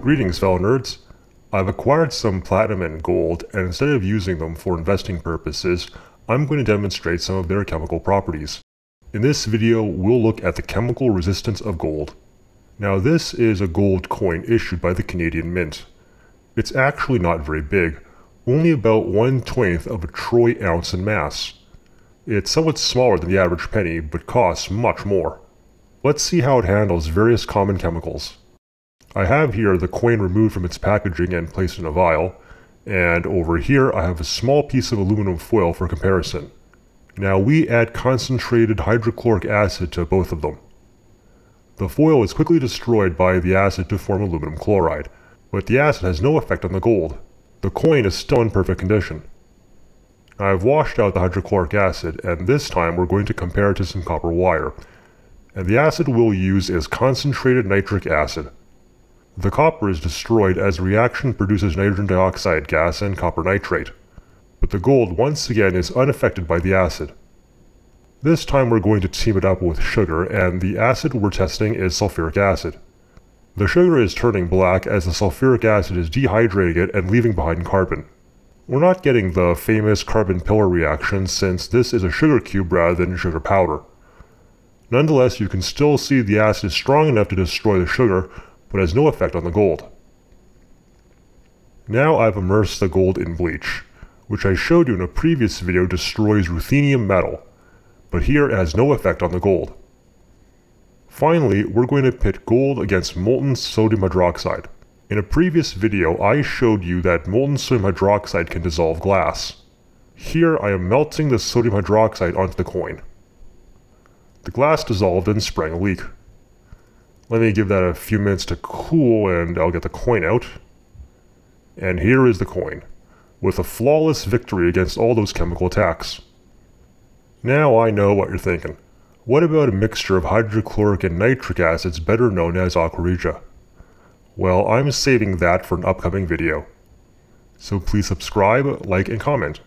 Greetings fellow nerds. I've acquired some platinum and gold and instead of using them for investing purposes, I'm going to demonstrate some of their chemical properties. In this video, we'll look at the chemical resistance of gold. Now this is a gold coin issued by the Canadian Mint. It's actually not very big, only about 1 20th of a troy ounce in mass. It's somewhat smaller than the average penny, but costs much more. Let's see how it handles various common chemicals. I have here the coin removed from its packaging and placed in a vial, and over here I have a small piece of aluminum foil for comparison. Now we add concentrated hydrochloric acid to both of them. The foil is quickly destroyed by the acid to form aluminum chloride, but the acid has no effect on the gold. The coin is still in perfect condition. I have washed out the hydrochloric acid, and this time we're going to compare it to some copper wire. And the acid we'll use is concentrated nitric acid. The copper is destroyed as the reaction produces nitrogen dioxide gas and copper nitrate. But the gold once again is unaffected by the acid. This time we're going to team it up with sugar and the acid we're testing is sulfuric acid. The sugar is turning black as the sulfuric acid is dehydrating it and leaving behind carbon. We're not getting the famous carbon pillar reaction since this is a sugar cube rather than sugar powder. Nonetheless, you can still see the acid is strong enough to destroy the sugar, but has no effect on the gold. Now I've immersed the gold in bleach, which I showed you in a previous video destroys ruthenium metal, but here it has no effect on the gold. Finally, we're going to pit gold against molten sodium hydroxide. In a previous video, I showed you that molten sodium hydroxide can dissolve glass. Here I am melting the sodium hydroxide onto the coin. The glass dissolved and sprang a leak. Let me give that a few minutes to cool and I'll get the coin out. And here is the coin, with a flawless victory against all those chemical attacks. Now I know what you're thinking. What about a mixture of hydrochloric and nitric acids better known as aqua regia? Well, I'm saving that for an upcoming video. So please subscribe, like, and comment.